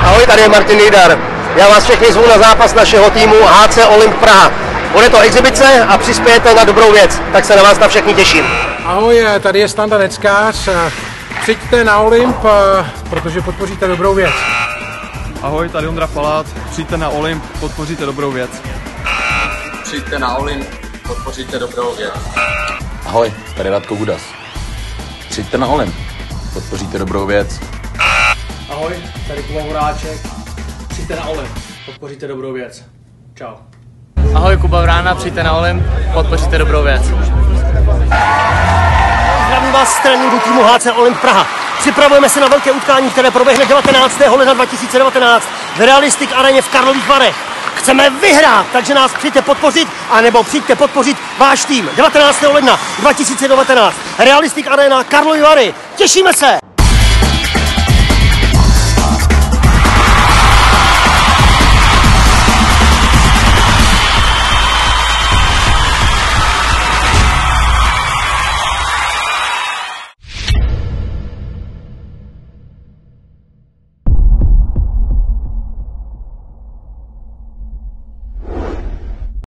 Ahoj, tady je Martin Nýdar. Já vás všechny zvu na zápas našeho týmu HC Olymp Praha. Bude to exibice a přispějete na dobrou věc, tak se na vás na všechny těším. Ahoj, eh, tady je Standa Neckář. Eh, přijďte na Olymp, eh, protože podpoříte dobrou věc. Ahoj, tady Ondra Palát. Přijďte na Olymp, podpoříte dobrou věc. Přijďte na Olymp, podpoříte dobrou věc. Ahoj, tady Radko Gudas. Přijďte na Olymp podpoříte dobrou věc. Ahoj, tady Kuba Horáček. Přijďte na Olymp, podpoříte dobrou věc. Čau. Ahoj, Kuba Vrána, přijďte na Olymp, podpoříte dobrou věc. Zdravím vás z tréninku týmu HC Olymp Praha. Připravujeme se na velké utkání, které proběhne 19. ledna 2019 v Realistic areně v Karlových Varech. Chceme vyhrát, takže nás přijďte podpořit, anebo přijďte podpořit váš tým. 19. ledna 2019 Realistic Arena Karlovy Vary. Těšíme se!